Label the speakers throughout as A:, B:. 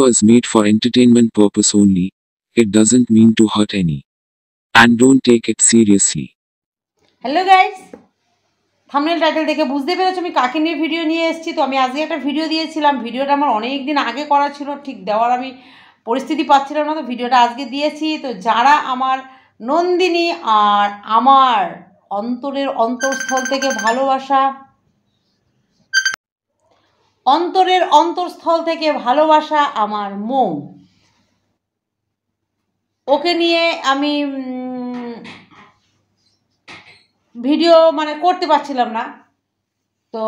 A: paper is made for entertainment purpose only. It doesn't mean to hurt any. And don't take it seriously.
B: Hello guys thumbnail title দেখে বুঝতে পেরেছ আমি কাকে নিয়ে video নিয়ে এসেছি তো আমি আজকে একটা ভিডিও দিয়েছিলাম ভিডিওটা আমার অনেক দিন আগে করা ছিল ঠিক দেওয়ার আমি পরিস্থিতি পাচ্ছিলাম না তো ভিডিওটা আজকে দিয়েছি তো যারা আমার নন্দিনী আর আমার অন্তরের অন্তরস্থল থেকে ভালোবাসা অন্তরের অন্তরস্থল থেকে ভালোবাসা আমার মৌ ওকে নিয়ে আমি ভিডিও মানে করতে পারছিলাম না। তো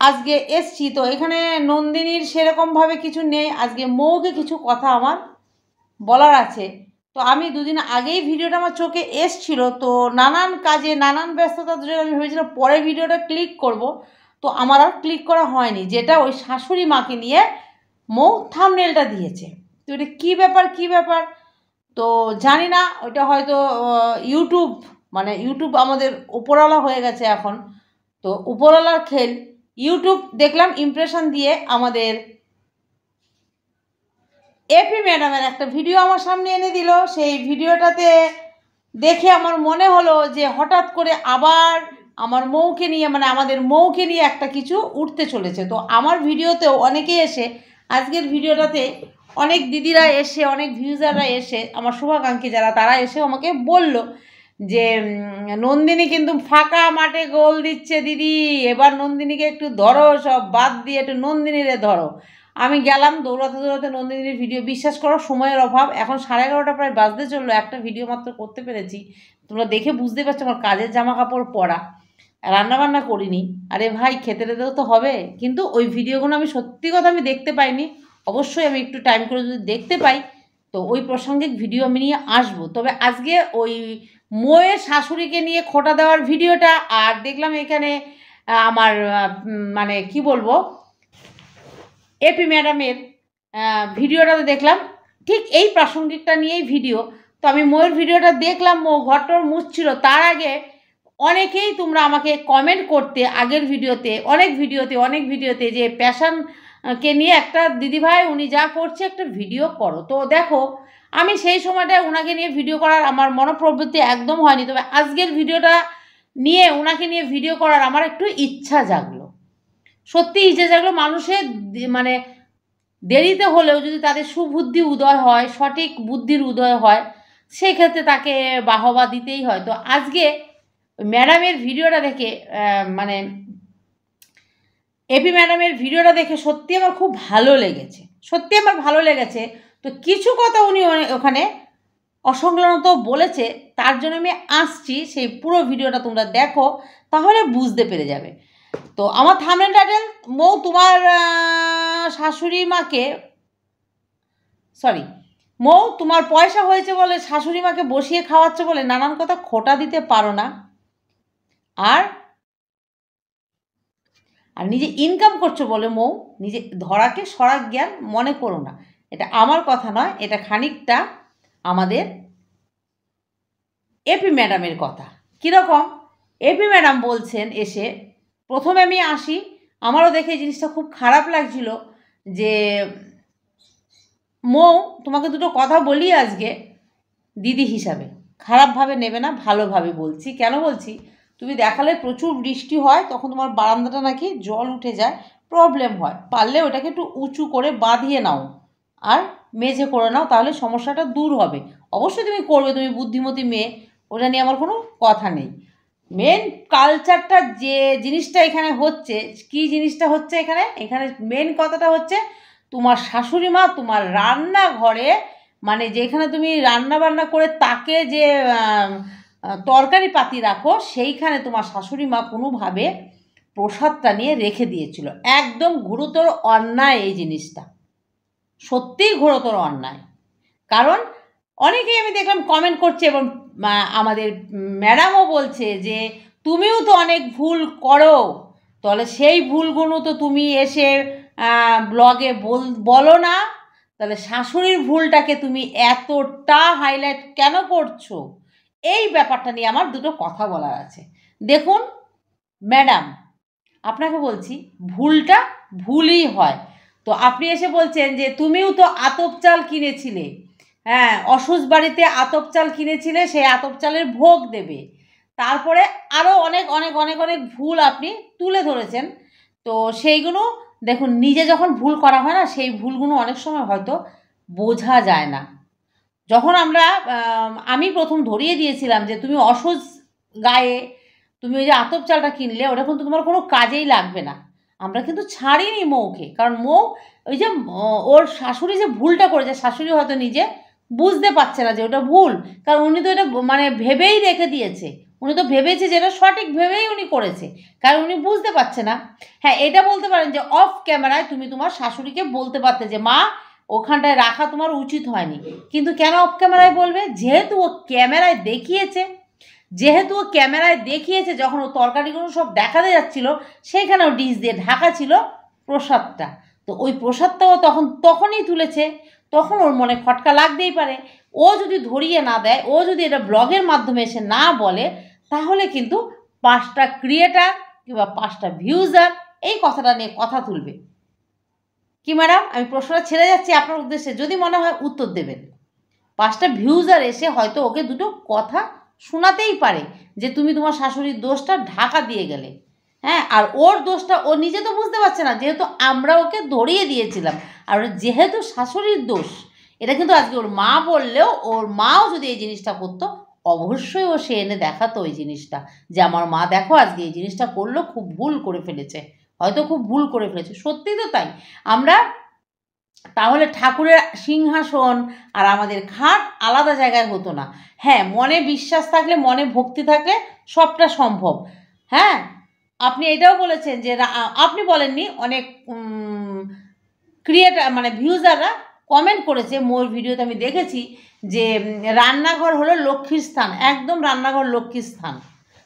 B: আজকে এসছি, তো এখানে নন্দিনীর সেরকমভাবে কিছু নেই। আজকে মৌকে কিছু কথা আমার বলার আছে। তো আমি দুদিন আগেই ভিডিওটা আমার চোখে এসছিল। তো নানান কাজে, নানান ব্যস্ততার জন্য আমি ভেবেছিলাম পরে ভিডিওটা ক্লিক করব। তো আমার আর ক্লিক করা হয়নি। যেটা ওই শাশুড়ি মাকে নিয়ে মৌ থামনেলটা দিয়েছে। তো এটা কী ব্যাপার কী ব্যাপার? তো জানি না, ওইটা হয়তো ইউটিউব মানে ইউটিউব আমাদের উপরওয়ালা হয়ে গেছে এখন। তো উপরওয়ালার খেল। ইউটিউব দেখলাম ইমপ্রেশন দিয়ে আমাদের এপি ম্যাডামের একটা ভিডিও আমার সামনে এনে দিল। সেই ভিডিওটাতে দেখে আমার মনে হলো যে হঠাৎ করে আবার আমার মৌকে নিয়ে মানে আমাদের মৌকে নিয়ে একটা কিছু উঠতে চলেছে। তো আমার ভিডিওতেও অনেকে এসে, আজকের ভিডিওটাতে অনেক দিদিরা এসে, অনেক ভিউজাররা এসে, আমার শুভাকাঙ্ক্ষী যারা, তারা এসে আমাকে বলল যে নন্দিনী কিন্তু ফাঁকা মাঠে গোল দিচ্ছে দিদি, এবার নন্দিনীকে একটু ধরো সব, বাদ দিয়ে একটু নন্দিনীরে ধরো। আমি গেলাম, দৌড়াতে দৌড়াতে নন্দিনীর ভিডিও, বিশ্বাস করো সময়ের অভাব, এখন সাড়ে এগারোটা প্রায় বাজতে চলল, একটা ভিডিও মাত্র করতে পেরেছি। তোমরা দেখে বুঝতে পারছ আমার কাজের জামা কাপড় পরা। রান্নাবান্না করিনি। আরে ভাই, খেতে দিতেও তো হবে। কিন্তু ওই ভিডিওগুলো আমি সত্যি কথা আমি দেখতে পাইনি। অবশ্যই আমি একটু টাইম করে যদি দেখতে পাই, তো ওই প্রসঙ্গিক ভিডিও আমি নিয়ে আসব। তবে আজকে ওই মোয়ের শাশুড়িকে নিয়ে খোটা দেওয়ার ভিডিওটা, আর দেখলাম এখানে আমার মানে কি বলব এপি ম্যাডামের ভিডিওটা তো দেখলাম। ঠিক এই প্রাসঙ্গিকটা নিয়েই ভিডিও। তো আমি ময়ের ভিডিওটা দেখলাম মো ঘরটর মুছছিল তার আগে অনেকেই তোমরা আমাকে কমেন্ট করতে, আগের ভিডিওতে, অনেক ভিডিওতে অনেক ভিডিওতে যে প্যাশন কে নিয়ে একটা দিদিভাই উনি যা করছে একটা ভিডিও করো। তো দেখো, আমি সেই সময়টায় ওনাকে নিয়ে ভিডিও করার আমার মনোপ্রবৃত্তি একদম হয়নি। তবে আজকের ভিডিওটা নিয়ে ওনাকে নিয়ে ভিডিও করার আমার একটু ইচ্ছা জাগলো। সত্যি ইচ্ছা জাগলো মানুষের মানে দেরিতে হলেও যদি তাদের সুবুদ্ধি উদয় হয়, সঠিক বুদ্ধির উদয় হয়, সেক্ষেত্রে তাকে বাহবা দিতেই হয়। তো আজকে ম্যাডামের ভিডিওটা দেখে মানে এপি ম্যাডামের ভিডিওটা দেখে সত্যি আমার খুব ভালো লেগেছে। সত্যি আমার ভালো লেগেছে। তো কিছু কথা উনি ওখানে অসংলগ্নত বলেছে, তার জন্য আমি আসছি, সেই পুরো ভিডিওটা তোমরা দেখো, তাহলে বুঝতে পেরে যাবে। তো আমার থামেল টাইটেল মৌ তোমার শাশুড়ি মাকে সরি মৌ তোমার পয়সা হয়েছে বলে শাশুড়ি মাকে বসিয়ে খাওয়াচ্ছে বলে নানান কথা খোটা দিতে পারো না। আর আর নিজে ইনকাম করছ বলে মৌ, নিজে ধরাকে সরাক জ্ঞান মনে করো না। এটা আমার কথা নয়, এটা খানিকটা আমাদের এপি ম্যাডামের কথা। কীরকম? এপি ম্যাডাম বলছেন এসে, প্রথমে আমি আসি, আমারও দেখে জিনিসটা খুব খারাপ লাগছিল যে মৌ, তোমাকে দুটো কথা বলি আজকে, দিদি হিসাবে। খারাপভাবে নেবে না, ভালোভাবে বলছি। কেন বলছি? তুমি দেখালে প্রচুর বৃষ্টি হয়, তখন তোমার বারান্দাটা নাকি জল উঠে যায় প্রবলেম হয়। পারলে ওটাকে একটু উঁচু করে বাঁধিয়ে নাও আর মেঝে করে নাও, তাহলে সমস্যাটা দূর হবে। অবশ্যই তুমি করবে, তুমি বুদ্ধিমতী মেয়ে, ওটা নিয়ে আমার কোনো কথা নেই। মেন কালচারটা যে জিনিসটা এখানে হচ্ছে, কি জিনিসটা হচ্ছে এখানে? এখানে মেন কথাটা হচ্ছে তোমার শাশুড়ি মা তোমার রান্নাঘরে মানে যেখানে তুমি রান্না বান্না করে তাকে যে তরকারি পাতি রাখো, সেইখানে তোমার শাশুড়ি মা কোনোভাবে প্রসাদটা নিয়ে রেখে দিয়েছিল। একদম গুরুতর অন্যায় এই জিনিসটা। সত্যিই ঘোরতর অন্যায়। কারণ অনেকেই আমি দেখলাম কমেন্ট করছে এবং আমাদের ম্যাডামও বলছে যে, তুমিও তো অনেক ভুল করো। তাহলে সেই ভুলগুলো তো তুমি এসে ব্লগে বল, বলো না। তাহলে শাশুড়ির ভুলটাকে তুমি এতটা হাইলাইট কেন করছ? এই ব্যাপারটা নিয়ে আমার দুটো কথা বলার আছে। দেখুন, ম্যাডাম, আপনাকে বলছি, ভুলটা ভুলই হয়। তো আপনি এসে বলছেন যে, তুমিও তো আতপ চাল কিনেছিলে। হ্যাঁ অসুস বাড়িতে আতপ চাল কিনেছিলে সেই আতপ চালের ভোগ দেবে। তারপরে আরও অনেক অনেক অনেক অনেক ভুল আপনি তুলে ধরেছেন। তো সেইগুলো, দেখুন, নিজে যখন ভুল করা হয় না, সেই ভুলগুলো অনেক সময় হয়তো বোঝা যায় না। যখন আমরা, আমি প্রথম ধরিয়ে দিয়েছিলাম যে তুমি অসুস গায়ে, তুমি ওই যে আতপ চালটা কিনলে, ওটা কিন্তু তোমার কোনো কাজেই লাগবে না। আমরা কিন্তু ছাড়িনি মৌকে, কারণ মৌ ওই যে ওর শাশুড়ি যে ভুলটা করেছে, শাশুড়ি হয়তো নিজে বুঝতে পারছে না যে ওটা ভুল, কারণ উনি তো এটা মানে ভেবেই রেখে দিয়েছে। উনি তো ভেবেছে যে এটা সঠিক ভেবেই উনি করেছে, কারণ উনি বুঝতে পারছে না। হ্যাঁ এটা বলতে পারেন যে অফ ক্যামেরায় তুমি তোমার শাশুড়িকে বলতে পারতে যে, মা ওখানটায় রাখা তোমার উচিত হয়নি। কিন্তু কেন অফ ক্যামেরায় বলবে? যেহেতু ও ক্যামেরায় দেখিয়েছে, যেহেতু ও ক্যামেরায় দেখিয়েছে, যখন ও তরকারিগুলো সব দেখাতে যাচ্ছিল সেইখানেও ডিশ দিয়ে ঢাকা ছিল প্রসাদটা। তো ওই প্রসাদটাও তখন, তখনই তুলেছে, তখন ওর মনে খটকা লাগতেই পারে। ও যদি ধরিয়ে না দেয়, ও যদি এটা ব্লগের মাধ্যমে এসে না বলে, তাহলে কিন্তু পাঁচটা ক্রিয়েটার কিংবা পাঁচটা ভিউজার এই কথাটা নিয়ে কথা তুলবে। কি ম্যাডাম আমি প্রশ্নটা ছেড়ে যাচ্ছি আপনার উদ্দেশ্যে। যদি মনে হয় উত্তর দেবেন। পাঁচটা ভিউজার এসে হয়তো ওকে দুটো কথা শোনাতেই পারে যে তুমি তোমার শাশুড়ির দোষটা ঢাকা দিয়ে গেলে। হ্যাঁ আর ওর দোষটা ও নিজে তো বুঝতে পারছে না, যেহেতু আমরা ওকে ধরিয়ে দিয়েছিলাম। আর যেহেতু শাশুড়ির দোষ, এটা কিন্তু আজকে ওর মা বললেও ওর মাও যদি এই জিনিসটা করতো, অবশ্যই ও সে এনে দেখাতো ওই জিনিসটা যে আমার মা দেখো আজকে এই জিনিসটা করল, খুব ভুল করে ফেলেছে। হয়তো খুব ভুল করে ফেলেছে। সত্যি তো তাই। আমরা তাহলে ঠাকুরের সিংহাসন আর আমাদের খাট আলাদা জায়গায় হতো না। হ্যাঁ মনে বিশ্বাস থাকলে, মনে ভক্তি থাকলে সবটা সম্ভব। হ্যাঁ আপনি এটাও বলেছেন যে আপনি বলেননি, অনেক ক্রিয়েটার মানে ভিউজাররা কমেন্ট করেছে, মোর ভিডিওতে আমি দেখেছি যে রান্নাঘর হলো লক্ষ্মীর স্থান, একদম রান্নাঘর লক্ষ্মীর স্থান।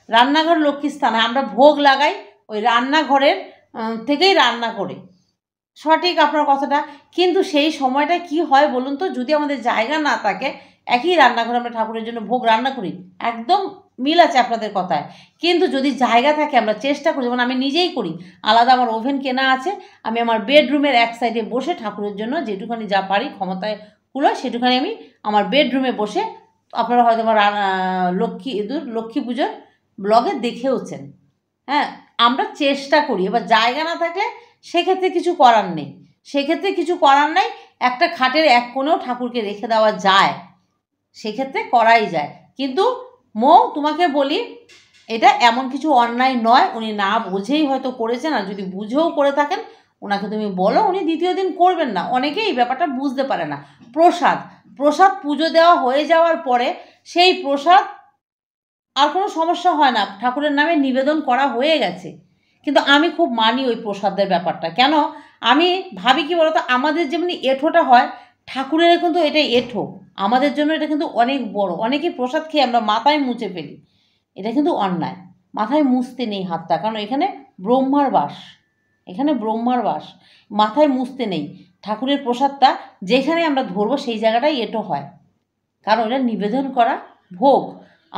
B: রান্নাঘর লক্ষ্মীর স্থান আমরা ভোগ লাগাই, ওই রান্নাঘরের থেকেই রান্না করে। সঠিক আপনার কথাটা। কিন্তু সেই সময়টা কি হয় বলুন তো? যদি আমাদের জায়গা না থাকে, একই রান্নাঘরে আমরা ঠাকুরের জন্য ভোগ রান্না করি, একদম মিল আছে আপনাদের কথায়। কিন্তু যদি জায়গা থাকে, আমরা চেষ্টা করি, যেমন আমি নিজেই করি, আলাদা আমার ওভেন কেনা আছে, আমি আমার বেডরুমের এক সাইডে বসে ঠাকুরের জন্য যেটুখানি যা পারি ক্ষমতায় কুলোয় সেটুখানি আমি আমার বেডরুমে বসে আপনারা হয়তো আমার লক্ষ্মী লক্ষ্মী পুজোর ব্লগে দেখেওছেন। হ্যাঁ আমরা চেষ্টা করি, এবার জায়গা না থাকলে সেক্ষেত্রে কিছু করার নেই। সেক্ষেত্রে কিছু করার নাই, একটা খাটের এক কোণেও ঠাকুরকে রেখে দেওয়া যায়, সেক্ষেত্রে করাই যায়। কিন্তু মৌ, তোমাকে বলি, এটা এমন কিছু অন্যায় নয়, উনি না বুঝেই হয়তো করেছেন, আর যদি বুঝেও করে থাকেন, ওনাকে তুমি বলো, উনি দ্বিতীয় দিন করবেন না। অনেকেই এই ব্যাপারটা বুঝতে পারে না। প্রসাদ প্রসাদ পুজো দেওয়া হয়ে যাওয়ার পরে সেই প্রসাদ আর কোনো সমস্যা হয় না। ঠাকুরের নামে নিবেদন করা হয়ে গেছে। কিন্তু আমি খুব মানি ওই প্রসাদের ব্যাপারটা। কেন? আমি ভাবি কি বলতো? আমাদের যেমনি এঁঠোটা হয় ঠাকুরের কিন্তু এটা এঁঠো। আমাদের জন্য এটা কিন্তু অনেক বড়। অনেকেই প্রসাদ খেয়ে আমরা মাথায় মুছে ফেলি। এটা কিন্তু অন্যায়। মাথায় মুছতে নেই হাতটা। কারণ এখানে ব্রহ্মার বাস। এখানে ব্রহ্মার বাস। মাথায় মুছতে নেই। ঠাকুরের প্রসাদটা যেখানে আমরা ধরবো সেই জায়গাটাই এঁটো হয়। কারণ এটা নিবেদন করা ভোগ।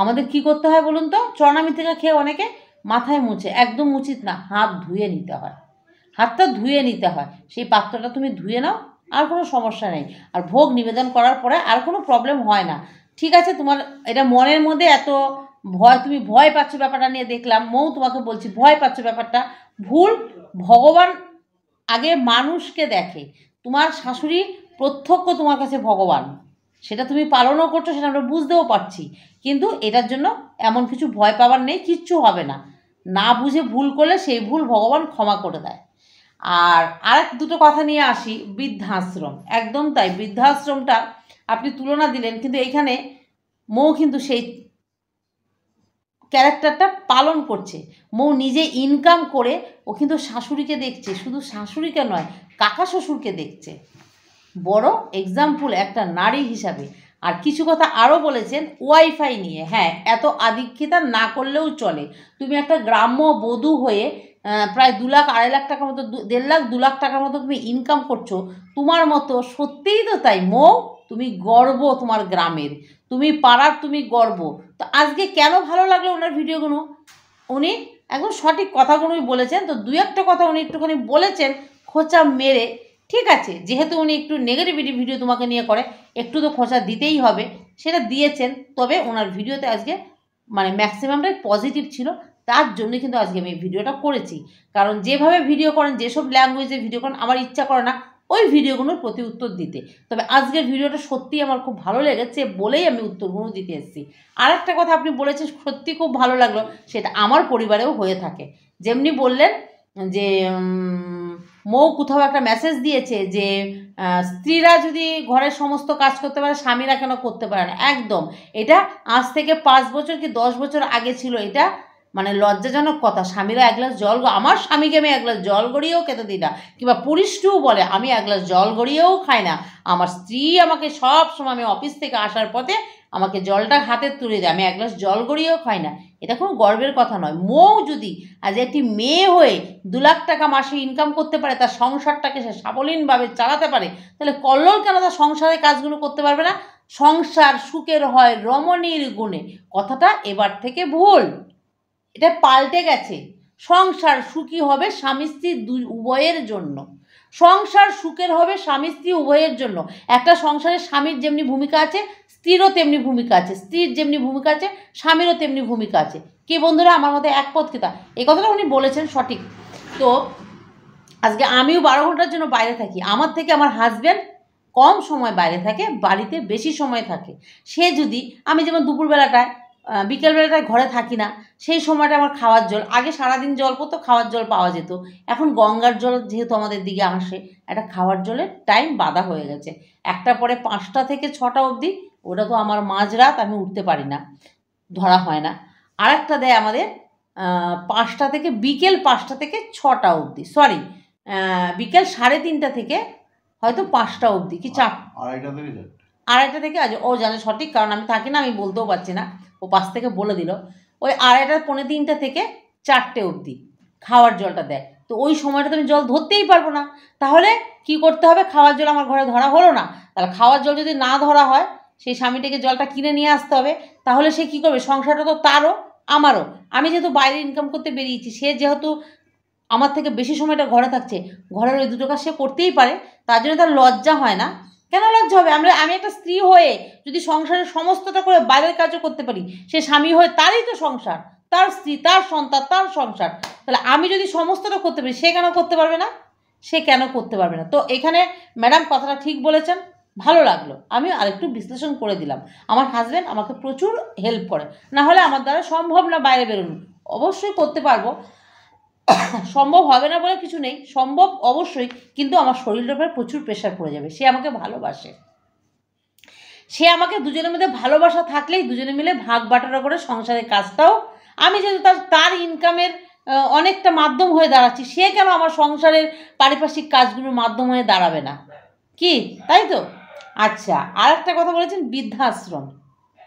B: আমাদের কি করতে হয় বলুন তো? চরণামৃতিকা খেয়ে অনেকে মাথায় মুছে, একদম উচিত না, হাত ধুয়ে নিতে হয়। হাতটা ধুয়ে নিতে হয়, সেই পাত্রটা তুমি ধুয়ে নাও, আর কোনো সমস্যা নেই। আর ভোগ নিবেদন করার পরে আর কোনো প্রবলেম হয় না। ঠিক আছে, তোমার এটা মনের মধ্যে এত ভয়, তুমি ভয় পাচ্ছ ব্যাপারটা নিয়ে দেখলাম, মৌ তোমাকে বলছি ভয় পাচ্ছ ব্যাপারটা। ভুল, ভগবান আগে মানুষকে দেখে। তোমার শাশুড়ি প্রত্যক্ষ তোমার কাছে ভগবান। সেটা তুমি পালনও করছ, সেটা আমরা বুঝতেও পারছি। কিন্তু এটার জন্য এমন কিছু ভয় পাওয়ার নেই, কিচ্ছু হবে না। না বুঝে ভুল করলে সেই ভুল ভগবান ক্ষমা করে দেয়। আর আরেক দুটো কথা নিয়ে আসি, বৃদ্ধাশ্রম। একদম তাই, বৃদ্ধাশ্রমটা আপনি তুলনা দিলেন, কিন্তু এইখানে মৌ কিন্তু সেই ক্যারেক্টারটা পালন করছে। মৌ নিজে ইনকাম করে ও কিন্তু শাশুড়িকে দেখছে। শুধু শাশুড়িকে নয় কাকা শ্বশুরকে দেখছে। বড় এক্সাম্পল একটা নারী হিসাবে। আর কিছু কথা আরও বলেছেন ওয়াইফাই নিয়ে। হ্যাঁ এত আধিক্ষিতা না করলেও চলে। তুমি একটা গ্রাম্য বধূ হয়ে প্রায় দু লাখ, আড়াই লাখ টাকার মতো দেড় লাখ, দু লাখ টাকার মতো তুমি ইনকাম করছ। তোমার মতো সত্যিই তো তাই, মৌ। তুমি গর্ব তোমার গ্রামের। তুমি পাড়ার তুমি গর্ব। তো আজকে কেন ভালো লাগল ওনার ভিডিওগুলো? উনি একদম সঠিক কথাগুলোই বলেছেন। তো দু একটা কথা উনি একটুখানি বলেছেন, খোঁচা মেরে ঠিক আছে, যেহেতু উনি একটু নেগেটিভিটি ভিডিও তোমাকে নিয়ে করে, একটু তো খোঁচা দিতেই হবে, সেটা দিয়েছেন, তবে ওনার ভিডিওতে আজকে মানে ম্যাক্সিমামটাই পজিটিভ ছিল, তার জন্য কিন্তু আজকে আমি ভিডিওটা করেছি। কারণ যেভাবে ভিডিও করেন, যেসব ল্যাঙ্গুয়েজে ভিডিও করেন, আমার ইচ্ছা করে না ওই ভিডিওগুলোর প্রতি উত্তর দিতে। তবে আজকের ভিডিওটা সত্যিই আমার খুব ভালো লেগেছে বলেই আমি উত্তরগুলো দিতে এসেছি। আর একটা কথা আপনি বলেছেন, সত্যি খুব ভালো লাগল, সেটা আমার পরিবারেও হয়ে থাকে। যেমনি বললেন যে মৌ কোথাও একটা মেসেজ দিয়েছে যে স্ত্রীরা যদি ঘরের সমস্ত কাজ করতে পারে, স্বামীরা কেন করতে পারে না? একদম। এটা আজ থেকে পাঁচ বছর কি দশ বছর আগে ছিল? এটা মানে লজ্জাজনক কথা। স্বামীরা এক গ্লাস জল আমার স্বামীকে আমি এক গ্লাস জল গড়িয়েও খেতে দিই না। কিংবা পুরুষটিও বলে, আমি এক গ্লাস জল গড়িয়েও খাই না। আমার স্ত্রী আমাকে সব সময়, আমি অফিস থেকে আসার পথে আমাকে জলটা হাতে তুলে দেয়। আমি এক গ্লাস জল গড়িয়েও খাই না। এটা কোনো গর্বের কথা নয়। মৌ যদি আজ একটি মেয়ে হয়ে দু লাখ টাকা মাসে ইনকাম করতে পারে, তার সংসারটাকে সে সাবলীনভাবে চালাতে পারে, তাহলে কল্লোল কেন তার সংসারের কাজগুলো করতে পারবে না? সংসার সুখের হয় রমণীর গুণে। কথাটা এবার থেকে ভুল। এটা পাল্টে গেছে। সংসার সুখী হবে স্বামী স্ত্রী দুই উভয়ের জন্য। সংসার সুখের হবে স্বামী স্ত্রী উভয়ের জন্য। একটা সংসারে স্বামীর যেমনি ভূমিকা আছে, স্ত্রীরও তেমনি ভূমিকা আছে, স্ত্রীর যেমনি ভূমিকা আছে, স্বামীরও তেমনি ভূমিকা আছে। কে বন্ধুরা, আমার মতে একপথ কিতা এই কথাটা উনি বলেছেন সঠিক। তো আজকে আমিও বারো ঘণ্টার জন্য বাইরে থাকি। আমার থেকে আমার হাজব্যান্ড কম সময় বাইরে থাকে, বাড়িতে বেশি সময় থাকে। সে যদি, আমি যেমন দুপুরবেলাটায় আহ, বিকেলবেলাটায় ঘরে থাকি না সেই সময়টা আমার খাওয়ার জল। আগে সারাদিন জল পড়তো খাওয়ার জল পাওয়া যেত। এখন গঙ্গার জল যেহেতু আমাদের দিকে আসে একটা খাওয়ার জলের টাইম বাধা হয়ে গেছে। একটা পরে পাঁচটা থেকে ছটা অবধি ওটা তো আমার মাঝরাত আমি উঠতে পারি না। ধরা হয় না। আর একটা দেয় আমাদের পাঁচটা থেকে বিকেল পাঁচটা থেকে ছটা অবধি সরি বিকেল সাড়ে তিনটা থেকে হয়তো পাঁচটা অবধি কি চার
C: আড়াইটা থেকে
B: আড়াইটা থেকে আজ ও জানে সঠিক কারণ আমি থাকি না আমি বলতেও পারছি না। পাশ থেকে বলে দিল, ওই আড়াইটা পৌনে তিনটা থেকে চারটে অবধি খাওয়ার জলটা দেয়। তো ওই সময়টা তো আমি জল ধরতেই পারব না। তাহলে কি করতে হবে? খাওয়ার জল আমার ঘরে ধরা হলো না। তাহলে খাওয়ার জল যদি না ধরা হয়, সেই স্বামীটাকে জলটা কিনে নিয়ে আসতে হবে। তাহলে সে কি করবে? সংসারটা তো তারও, আমারও। আমি যেহেতু বাইরে ইনকাম করতে বেরিয়েছি, সে যেহেতু আমার থেকে বেশি সময়টা ঘরে থাকছে, ঘরের ওই দুটো কাজ সে করতেই পারে। তার জন্য তার লজ্জা হয় না। কেন লজ্জা হবে? আমরা, আমি একটা স্ত্রী হয়ে যদি সংসারের সমস্তটা করে বাইরের কাজও করতে পারি, সে স্বামী হয়ে তারই তো সংসার। তার স্ত্রী, তার সন্তান, তার সংসার। তাহলে আমি যদি সমস্তটা করতে পারি, সে কেন করতে পারবে না? সে কেন করতে পারবে না? তো এখানে ম্যাডাম কথাটা ঠিক বলেছেন, ভালো লাগল। আমি আরেকটু বিশ্লেষণ করে দিলাম। আমার হাজব্যান্ড আমাকে প্রচুর হেল্প করে। না হলে আমার দ্বারা সম্ভব না বাইরে বেরোনো। অবশ্যই করতে পারব। সম্ভব হবে না বলে কিছু নেই, সম্ভব অবশ্যই, কিন্তু আমার শরীরের উপরে প্রচুর প্রেশার পড়ে যাবে, সে আমাকে ভালোবাসে। সে আমাকে দুজনের মধ্যে ভালোবাসা থাকলেই দুজনে মিলে ভাগ বাটারা করে সংসারের কাজটাও আমি যেহেতু তার তার ইনকামের অনেকটা মাধ্যম হয়ে দাঁড়াচ্ছি, সে কেন আমার সংসারের পারিপার্শ্বিক কাজগুলোর মাধ্যম হয়ে দাঁড়াবে না? কি? তাই তো? আচ্ছা আর একটা কথা বলেছেন বৃদ্ধাশ্রম।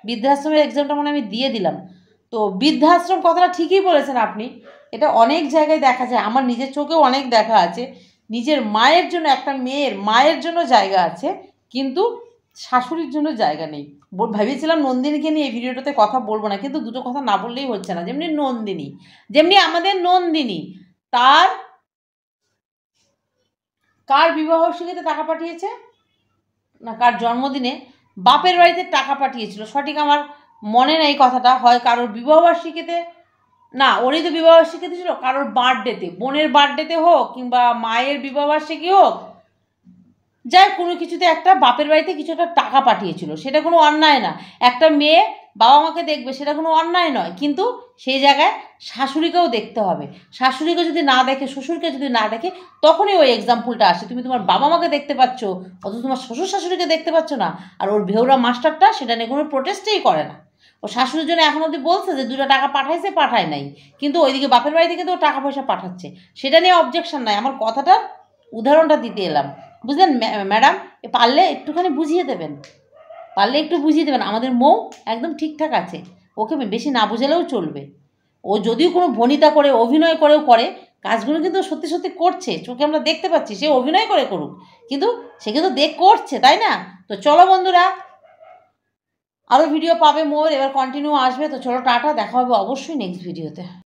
B: বৃদ্ধাশ্রমের এক্সামটা মানে আমি দিয়ে দিলাম। তো বৃদ্ধাশ্রম কথাটা ঠিকই বলেছেন আপনি এটা অনেক জায়গায় দেখা যায়। আমার নিজের চোখেও অনেক দেখা আছে। নিজের মায়ের জন্য একটা মেয়ের মায়ের জন্য জায়গা আছে, কিন্তু শাশুড়ির জন্য জায়গা নেই। ভেবেছিলাম নন্দিনীকে নিয়ে এই ভিডিওটাতে কথা বলব না, কিন্তু দুটো কথা না বললেই হচ্ছে না। যেমনি নন্দিনী, যেমনি আমাদের নন্দিনী, তার কার বিবাহ বার্ষিকীতে টাকা পাঠিয়েছে? না, কার জন্মদিনে? বাপের বাড়িতে টাকা পাঠিয়েছিল। সঠিক আমার মনে নেই কথাটা। হয় কারোর বিবাহবার্ষিকীতে না, ওরই তো বিবাহবার্ষিকীতে ছিল, কারোর বার্থডেতে বোনের বার্থডেতে হোক কিংবা মায়ের বিবাহবার্ষিকী হোক, যাই কোনো কিছুতে একটা বাপের বাড়িতে কিছু একটা টাকা পাঠিয়েছিল, সেটা কোনো অন্যায় না। একটা মেয়ে বাবা মাকে দেখবে, সেটা কোনো অন্যায় নয়, কিন্তু সেই জায়গায় শাশুড়িকেও দেখতে হবে। শাশুড়িকে যদি না দেখে, শ্বশুরকে যদি না দেখে, তখনই ওই এক্সাম্পলটা আসে। তুমি তোমার বাবা মাকে দেখতে পাচ্ছ, অথচ তোমার শ্বশুর শাশুড়িকে দেখতে পাচ্ছ না, আর ওর ভেউরা মাস্টারটা সেটা নিয়ে কোনো প্রোটেস্টেই করে না। ও শাশুড়ির জন্য এখন অবধি বলছে যে দুটো টাকা পাঠাইছে, পাঠায় নাই। কিন্তু ওইদিকে বাপের বাড়ি থেকে তো টাকা পয়সা পাঠাচ্ছে। সেটা নিয়ে অবজেকশন নাই। আমার কথাটার উদাহরণটা দিতে এলাম। বুঝলেন ম্যাডাম? এ পারলে একটুখানি বুঝিয়ে দেবেন। পারলে একটু বুঝিয়ে দেবেন। আমাদের মৌ একদম ঠিকঠাক আছে। ওকে বেশি না বুঝালেও চলবে। ও যদিও কোনো ভনিতা করে, অভিনয় করেও করে, কাজগুলো কিন্তু সত্যি সত্যি করছে। চোখে আমরা দেখতে পাচ্ছি, সে অভিনয় করে করুক। কিন্তু সে কিন্তু দেখ, করছে, তাই না? তো চলো বন্ধুরা আরও ভিডিও পাবে মোর, এবার কন্টিনিউ আসবে, তো ছোটো টাটা, দেখা হবে অবশ্যই নেক্সট ভিডিওতে